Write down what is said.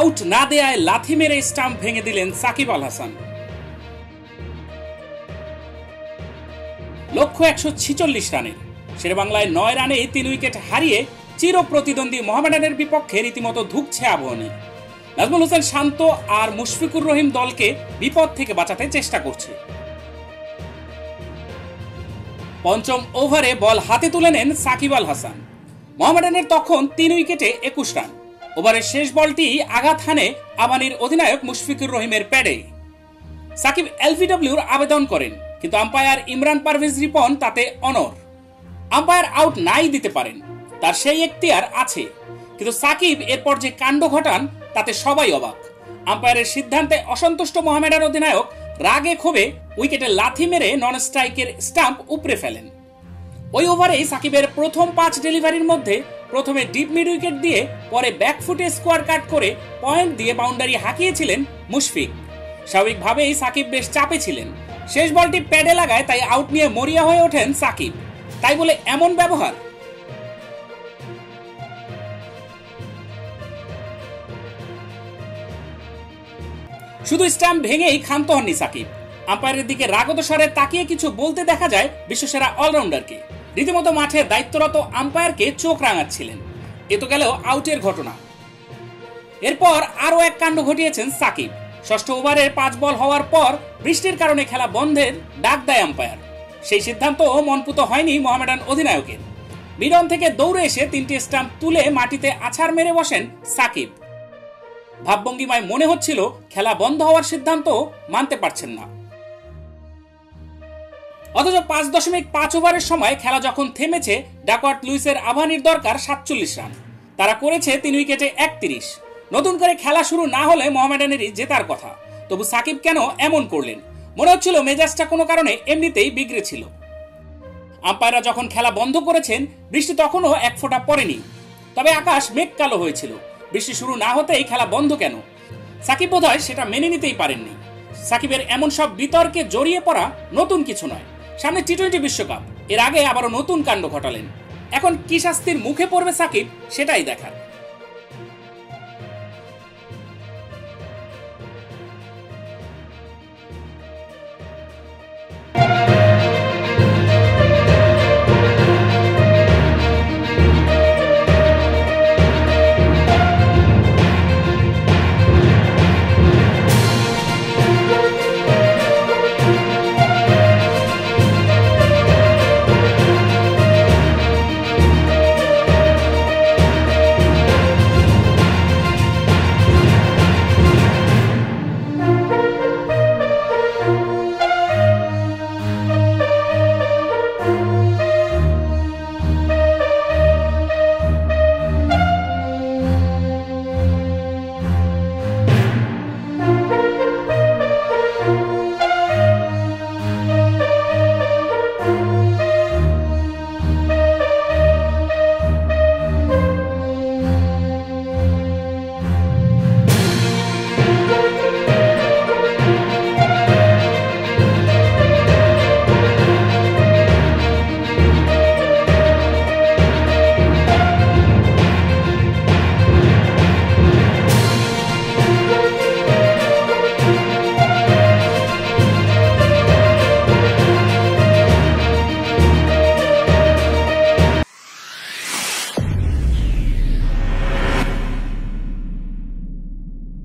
Out না দেয়ায় লাথি মেরে স্টাম্প ভেঙে দিলেন সাকিব আল হাসান। লক্ষ্য একশো ছিচল্লিশ রানের। শেরবাংলায় নয় রানে তিন উইকেট হারিয়ে চির প্রতিদ্বন্দ্বী মোহামেডানের বিপক্ষে রীতিমতো ধুকছে আবহনী। নাজমুল হোসেন শান্ত আর মুশফিকুর রহিম দলকে বিপদ থেকে বাঁচাতে চেষ্টা করছে। পঞ্চম ওভারে বল হাতে তুলে নেন সাকিব আল হাসান। মোহামেডানের তখন তিন উইকেটে একুশ রান। ওভারের শেষ বলটি আঘাত হানে আবানির অধিনায়ক মুশফিকুর রহিমের প্যাডে। সাকিব এলবিডব্লিউর আবেদন করেন, কিন্তু আম্পায়ার ইমরান পারভেজ রিপন তাতে অনর আম্পায়ার আউট নাই দিতে পারেন, তার সেই এখতিয়ার আছে। কিন্তু সাকিব এরপর যে কাণ্ড ঘটান, তাতে সবাই অবাক। আম্পায়ারের সিদ্ধান্তে অসন্তুষ্ট মোহামেডান অধিনায়ক রাগে ক্ষোভে উইকেটে লাথি মেরে নন স্ট্রাইকের স্টাম্প উপড়ে ফেলেন। ওই ওভারেই সাকিবের প্রথম পাঁচ ডেলিভারির মধ্যে প্রথমে ডিপ মিড উইকেট দিয়ে পরে ব্যাকফুটে স্কোয়ার কাট করে পয়েন্ট দিয়ে বাউন্ডারি হাঁকিয়েছিলেন মুশফিক। স্বাভাবিকভাবেই সাকিব বেশ চাপে ছিলেন। শেষ বলটি প্যাডে লাগায়, তাই আউট নিয়ে মরিয়া হয়ে ওঠেন সাকিব। তাই বলে এমন ব্যবহার। শুধু স্ট্যাম্প ভেঙেই ক্ষান্ত হননি সাকিব। আম্পায়ারের দিকে রাগত স্বরে তাকিয়ে কিছু বলতে দেখা যায় বিশ্বসেরা অলরাউন্ডারকে। রীতিমতো মাঠে দায়িত্বরত আম্পায়ারকে চোখ রাঙাচ্ছিলেন। এ তো গেল আউটের ঘটনা। এরপর আরও এক কাণ্ড ঘটিয়েছেন সাকিব। ষষ্ঠ ওভারের পাঁচ বল হওয়ার পর বৃষ্টির কারণে খেলা বন্ধের ডাক দেয় আম্পায়ার। সেই সিদ্ধান্ত মনপুত হয়নি মোহামেডান অধিনায়কের। বিডন থেকে দৌড়ে এসে তিনটি স্টাম্প তুলে মাটিতে আছাড় মেরে বসেন সাকিব। ভাবভঙ্গিমায় মনে হচ্ছিল খেলা বন্ধ হওয়ার সিদ্ধান্ত মানতে পারছেন না। অথচ পাঁচ দশমিক পাঁচ ওভারের সময় খেলা যখন থেমেছে ডাকওয়ার্ট লুইসের আভানির দরকার সাতচল্লিশ রান। তারা করেছে তিন উইকেটে একত্রিশ। নতুন করে খেলা শুরু না হলে মোহামেডানেরই জেতার কথা। তবু সাকিব কেন এমন করলেন? মনে হচ্ছিল মেজাজটা কোনো কারণে এমনিতেই বিগড়ে ছিল। আম্পায়াররা যখন খেলা বন্ধ করেছেন, বৃষ্টি তখনও এক ফোঁটা পড়েনি। তবে আকাশ মেঘ কালো হয়েছিল। বৃষ্টি শুরু না হতেই খেলা বন্ধ কেন? সাকিব বোধহয় সেটা মেনে নিতেই পারেননি। সাকিবের এমন সব বিতর্কে জড়িয়ে পড়া নতুন কিছু নয়। সামনে টি টোয়েন্টি বিশ্বকাপ। এর আগে আবারও নতুন কাণ্ড ঘটালেন। এখন কি শাস্তির মুখে পড়বে সাকিব, সেটাই দেখার।